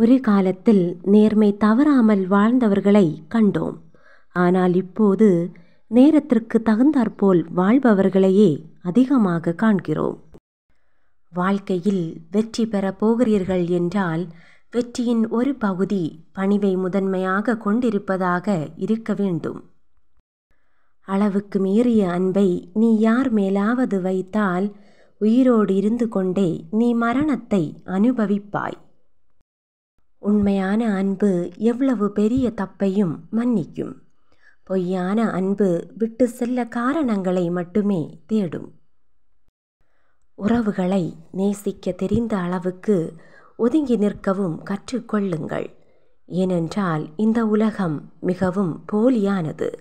ஒரு காலத்தில் நேர்மை தவறாமல் வாழ்ந்தவர்களை கண்டோம். ஆனால் இப்போது நேரத்திற்கு தகுந்தாற்போல் வாழ்பவர்களையே அதிகமாக காண்கிறோம். வாழ்க்கையில் வெற்றி பெறப் போகிறீர்கள் என்றால் வெற்றியின் ஒரு பகுதி பணிவை முதன்மையாக கொண்டிருப்பதாக இருக்க வேண்டும். அளவுக்கு மீறிய அன்பை நீ யார் மேலாவது வைத்தால் உயிரோடு இருந்து கொண்டே நீ மரணத்தை அனுபவிப்பாய். உண்மையான அன்பு எவ்வளவு பெரிய தப்பையும் மன்னிக்கும். பொய்யான அன்பு விட்டு செல்ல காரணங்களை மட்டுமே தேடும். உறவுகளை நேசிக்க தெரிந்த அளவுக்கு ஒதுங்கி நிற்கவும் கற்றுக்கொள்ளுங்கள் ஏனென்றால் இந்த உலகம் மிகவும் போலியானது.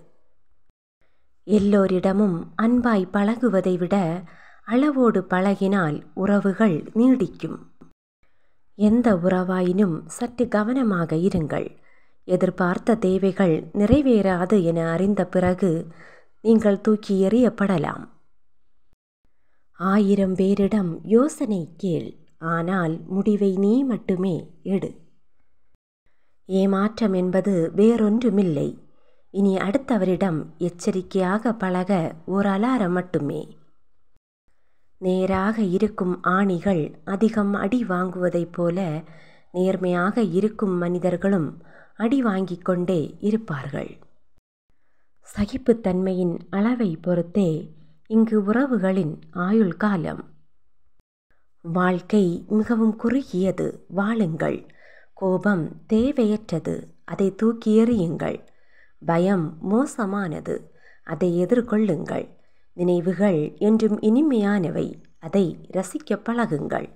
எல்லோரிடமும் அன்பாய் பழகுவதை விட அளவோடு பழகினால் உறவுகள் நீடிக்கும். எந்த உறவாயினும் சற்று கவனமாக இருங்கள். எதிர்பார்த்த தேவைகள் நிறைவேறாது என அறிந்த பிறகு நீங்கள் தூக்கி எறியப்படலாம். ஆயிரம் பேரிடம் யோசனை கேள் ஆனால் முடிவை நீ மட்டுமே எடு. ஏமாற்றம் என்பது வேறொன்றுமில்லை. இனி அடுத்தவரிடம் எச்சரிக்கையாக பழக ஓர் அலாரம் மட்டுமே. நேராக இருக்கும் ஆணிகள் அதிகம் அடி வாங்குவதைப் போல நேர்மையாக இருக்கும் மனிதர்களும் அடி வாங்கிக் கொண்டே இருப்பார்கள். சகிப்புத்தன்மையின் அளவை பொறுத்தே இங்கு உறவுகளின் ஆயுள் காலம். வாழ்க்கை மிகவும் குறுகியது வாழுங்கள். கோபம் தேவையற்றது அதை தூக்கி எறியுங்கள். பயம் மோசமானது அதை எதிர்கொள்ளுங்கள். நினைவுகள் என்றும் இனிமையானவை. அதை ரசிக்க பழகுங்கள்.